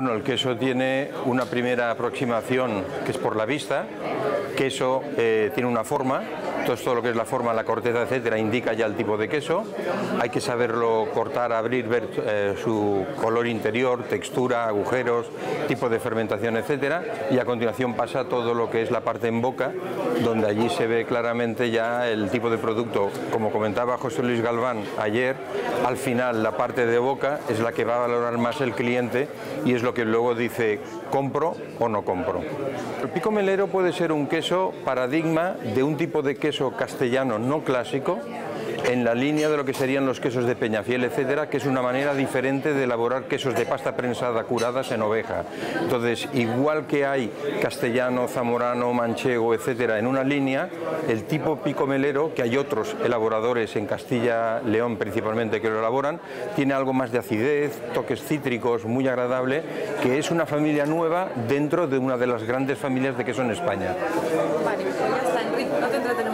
Bueno, el queso tiene una primera aproximación que es por la vista. Queso eh, tiene una forma, entonces todo lo que es la forma, la corteza, etcétera, indica ya el tipo de queso. Hay que saberlo cortar, abrir, ver eh, su color interior, textura, agujeros, tipo de fermentación, etcétera. Y a continuación pasa todo lo que es la parte en boca, donde allí se ve claramente ya el tipo de producto. Como comentaba José Luis Galván ayer, al final la parte de boca es la que va a valorar más el cliente y es lo que luego dice compro o no compro. El pico melero puede ser un queso paradigma de un tipo de queso castellano no clásico en la línea de lo que serían los quesos de Peñafiel, etcétera, que es una manera diferente de elaborar quesos de pasta prensada curadas en oveja. Entonces, igual que hay castellano, zamorano, manchego, etcétera, en una línea, el tipo picomelero, que hay otros elaboradores en Castilla, León principalmente que lo elaboran, tiene algo más de acidez, toques cítricos, muy agradable, que es una familia nueva dentro de una de las grandes familias de queso en España. Pues.